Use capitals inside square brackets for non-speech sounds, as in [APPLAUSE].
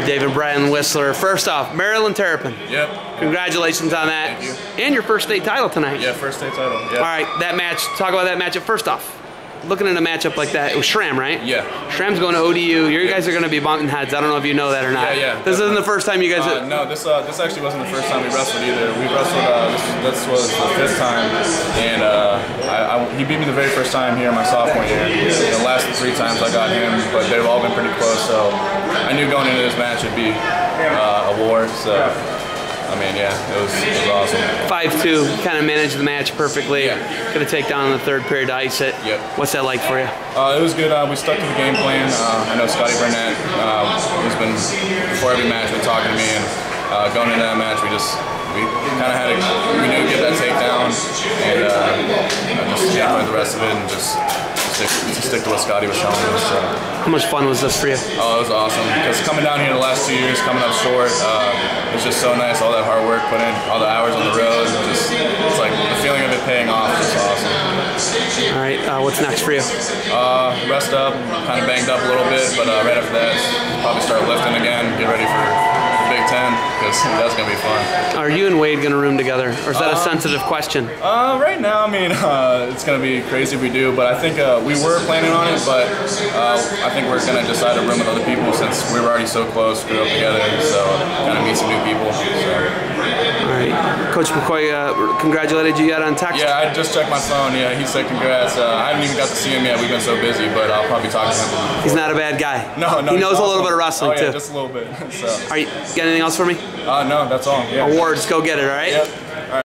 right, David Brian Whisler. First off, Maryland Terrapin. Yep. Congratulations on that. Thank And your first state title tonight. Yeah, first state title. Yeah. All right, that match. Talk about that matchup. First off, looking at a matchup like that, it was Shram, right? Yeah. Shram's going to ODU. You guys are going to be bumping heads. I don't know if you know that or not. Yeah, yeah, This isn't the first time you guys. Uh, no, this uh, this actually wasn't the first time we wrestled either. We wrestled. Uh, this, was the fifth time, and uh, I, I, he beat me the very first time here in my sophomore year. The last three times I got him, but they've all been pretty close. So I knew going into this match it'd be uh, a war. So I mean, yeah, it was, it was awesome. Five two, kind of managed the match perfectly. Yeah. Going to take down in the third period to ice it. Yep. What's that like for you? Uh, it was good. Uh, we stuck to the game plan. Uh, I know Scotty Burnett uh, has been before every match been talking to me, and uh, going into that match, we just we kind of had to we knew to get that takedown and uh, just yeah, for the rest of it and just stick, stick to what Scotty was showing us. So. How much fun was this for you? Oh, it was awesome because coming down here the last two years, coming up short, uh, it was just so nice. All that hard work put in, all the hours on the road, just it's like the feeling of it paying off is awesome. All right, uh, what's next for you? Uh, rest up, kind of banged up a little bit, but uh, right after that, probably start lifting again, get ready for Ten that's gonna be fun. Are you and Wade to room together, or is that a sensitive question? Uh, right now, I mean, [LAUGHS] uh, it's gonna be crazy if we do, but I think uh, we were planning on it, but uh, I think we're gonna decide to room with other people since we were already so close, grew up together, so kind of meet some new people. So. Coach McCoy uh, congratulated you yet on text. Yeah, I just checked my phone. Yeah, he said congrats. Uh, I haven't even got to see him yet. We've been so busy, but I'll probably talk to him. He's not a bad guy. No, no. He knows a little bit of wrestling oh, yeah, too. just a little bit. [LAUGHS] So, Are you got anything else for me? uh, no, that's all. Yeah. Awards, go get it. All right. Yep.